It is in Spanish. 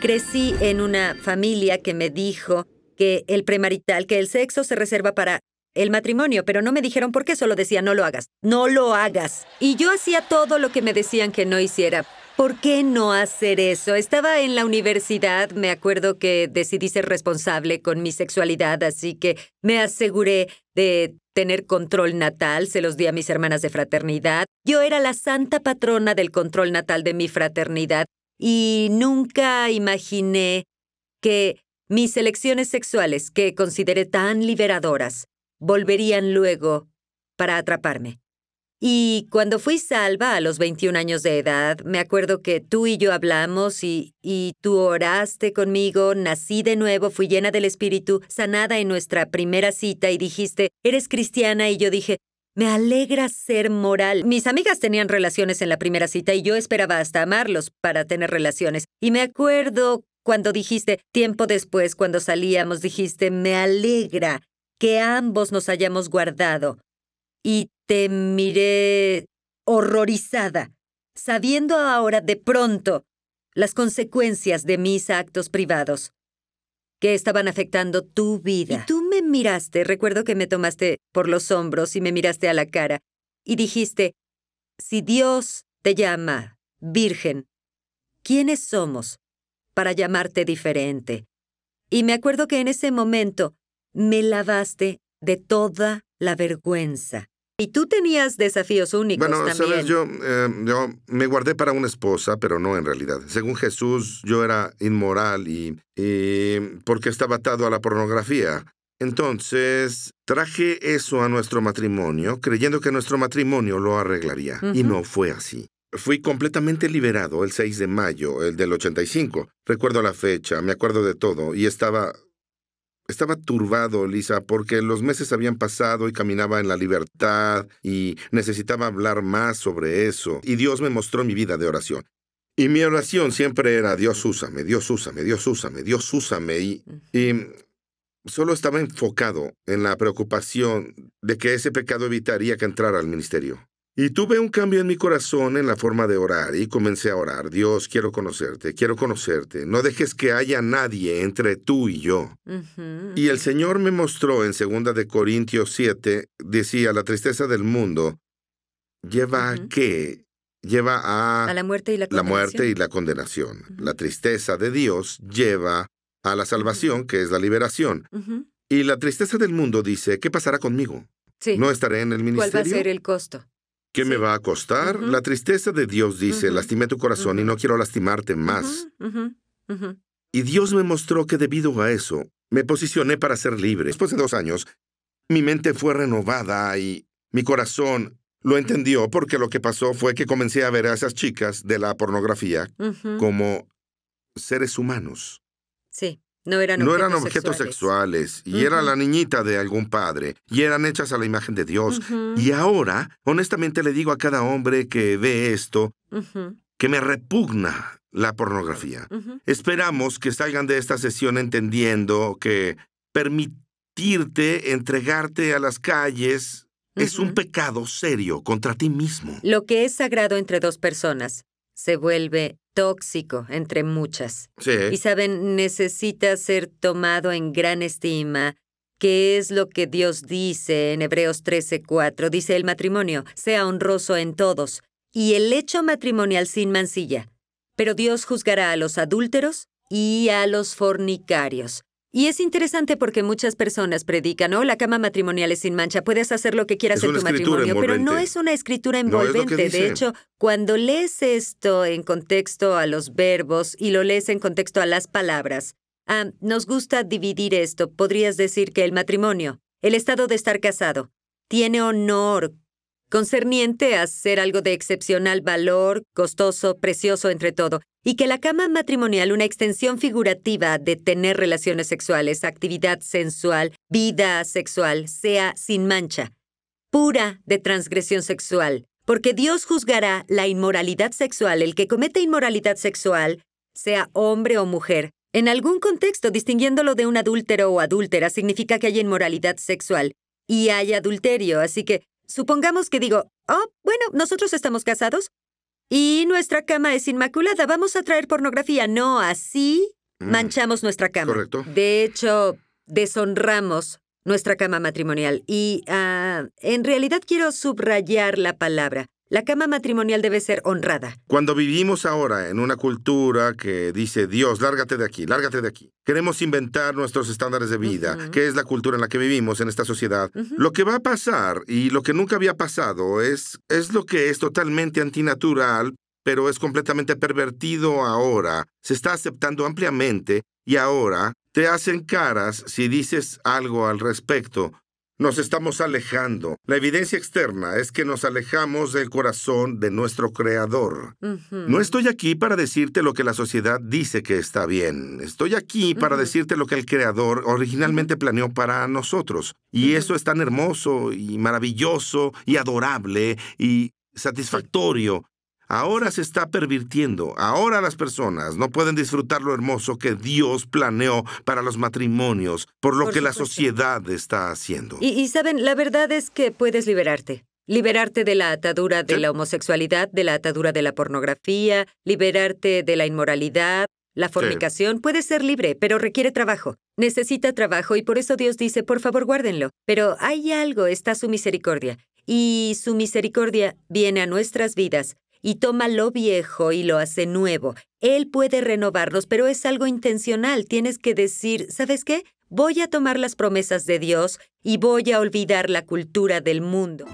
crecí en una familia que me dijo que el premarital, que el sexo se reserva para el matrimonio, pero no me dijeron por qué, solo decía no lo hagas, no lo hagas. Y yo hacía todo lo que me decían que no hiciera. ¿Por qué no hacer eso? Estaba en la universidad, me acuerdo que decidí ser responsable con mi sexualidad, así que me aseguré de tener control natal, se los di a mis hermanas de fraternidad. Yo era la santa patrona del control natal de mi fraternidad y nunca imaginé que mis elecciones sexuales, que consideré tan liberadoras, volverían luego para atraparme. Y cuando fui salva a los 21 años de edad, me acuerdo que tú y yo hablamos y, y tú oraste conmigo, nací de nuevo, fui llena del Espíritu, sanada en nuestra primera cita y dijiste, eres cristiana y yo dije, me alegra ser moral. Mis amigas tenían relaciones en la primera cita y yo esperaba hasta amarlos para tener relaciones. Y me acuerdo cuando dijiste, tiempo después, cuando salíamos, dijiste, me alegra que ambos nos hayamos guardado. Y te miré horrorizada, sabiendo ahora de pronto las consecuencias de mis actos privados que estaban afectando tu vida. Y tú me miraste, recuerdo que me tomaste por los hombros y me miraste a la cara, y dijiste, si Dios te llama virgen, ¿quiénes somos para llamarte diferente? Y me acuerdo que en ese momento me lavaste de toda la vergüenza. Y tú tenías desafíos únicos bueno, también. sabes, yo, eh, yo me guardé para una esposa, pero no en realidad. Según Jesús, yo era inmoral y, y porque estaba atado a la pornografía. Entonces, traje eso a nuestro matrimonio, creyendo que nuestro matrimonio lo arreglaría. Y no fue así. Fui completamente liberado el 6 de mayo, el del 85. Recuerdo la fecha, me acuerdo de todo, y estaba estaba turbado, Lisa, porque los meses habían pasado y caminaba en la libertad y necesitaba hablar más sobre eso. Y Dios me mostró mi vida de oración. Y mi oración siempre era, Dios úsame, Dios úsame, Dios úsame, Dios úsame. Y, y solo estaba enfocado en la preocupación de que ese pecado evitaría que entrara al ministerio. Y tuve un cambio en mi corazón en la forma de orar y comencé a orar. Dios, quiero conocerte, quiero conocerte. No dejes que haya nadie entre tú y yo. Y el Señor me mostró en 2 de Corintios 7, decía, la tristeza del mundo lleva a qué? Lleva a, a la muerte y la la muerte y la condenación. La tristeza de Dios lleva a la salvación, que es la liberación. Y la tristeza del mundo dice, ¿qué pasará conmigo? Sí. ¿No estaré en el ministerio? ¿Cuál va a ser el costo? ¿Qué me va a costar? La tristeza de Dios dice, Ujú. lastimé tu corazón y no quiero lastimarte más. Y Dios me mostró que debido a eso, me posicioné para ser libre. Después de dos años, mi mente fue renovada y mi corazón lo entendió porque lo que pasó fue que comencé a ver a esas chicas de la pornografía como seres humanos. Sí, no eran No objetos eran objetos sexuales. sexuales, y era la niñita de algún padre, y eran hechas a la imagen de Dios. Y ahora, honestamente le digo a cada hombre que ve esto, que me repugna la pornografía. Esperamos que salgan de esta sesión entendiendo que permitirte entregarte a las calles es un pecado serio contra ti mismo. Lo que es sagrado entre dos personas se vuelve tóxico entre muchas. Y Sí. saben, necesita ser tomado en gran estima, que es lo que Dios dice en Hebreos 13:4. Dice el matrimonio, sea honroso en todos, y el hecho matrimonial sin mancilla. Pero Dios juzgará a los adúlteros y a los fornicarios. Y es interesante porque muchas personas predican, oh, la cama matrimonial es sin mancha, puedes hacer lo que quieras Es en tu matrimonio, pero no es una escritura No es envolvente. de hecho, cuando lees esto en contexto a los verbos y lo lees en contexto a las palabras, ah, nos gusta dividir esto. Podrías decir que el matrimonio, el estado de estar casado, tiene honor concerniente a ser algo de excepcional valor, costoso, precioso entre todo, y que la cama matrimonial, una extensión figurativa de tener relaciones sexuales, actividad sensual, vida sexual, sea sin mancha, pura de transgresión sexual, porque Dios juzgará la inmoralidad sexual, el que comete inmoralidad sexual, sea hombre o mujer. En algún contexto, distinguiéndolo de un adúltero o adúltera, significa que hay inmoralidad sexual y hay adulterio, así que supongamos que digo, oh, bueno, nosotros estamos casados. Y nuestra cama es inmaculada. Vamos a traer pornografía. No, así Mm, manchamos nuestra cama. Correcto. De hecho, deshonramos nuestra cama matrimonial. Y ah, en realidad quiero subrayar la palabra. La cama matrimonial debe ser honrada. Cuando vivimos ahora en una cultura que dice, Dios, lárgate de aquí, lárgate de aquí. Queremos inventar nuestros estándares de vida, que es la cultura en la que vivimos en esta sociedad. Lo que va a pasar y lo que nunca había pasado es, es lo que es totalmente antinatural, pero es completamente pervertido ahora. Se está aceptando ampliamente y ahora te hacen caras si dices algo al respecto. Nos estamos alejando. La evidencia externa es que nos alejamos del corazón de nuestro Creador. No estoy aquí para decirte lo que la sociedad dice que está bien. Estoy aquí para decirte lo que el Creador originalmente planeó para nosotros. Y eso es tan hermoso y maravilloso y adorable y satisfactorio. Ahora se está pervirtiendo. Ahora las personas no pueden disfrutar lo hermoso que Dios planeó para los matrimonios por lo Por que la sociedad está haciendo. Y, y, saben, la verdad es que puedes liberarte. Liberarte de la atadura de Sí. la homosexualidad, de la atadura de la pornografía, liberarte de la inmoralidad, la fornicación. Puedes ser libre, pero requiere trabajo. Necesita trabajo y por eso Dios dice, por favor, guárdenlo. Pero hay algo, está su misericordia. Y su misericordia viene a nuestras vidas y toma lo viejo y lo hace nuevo. Él puede renovarnos, pero es algo intencional. Tienes que decir, ¿sabes qué? Voy a tomar las promesas de Dios y voy a olvidar la cultura del mundo.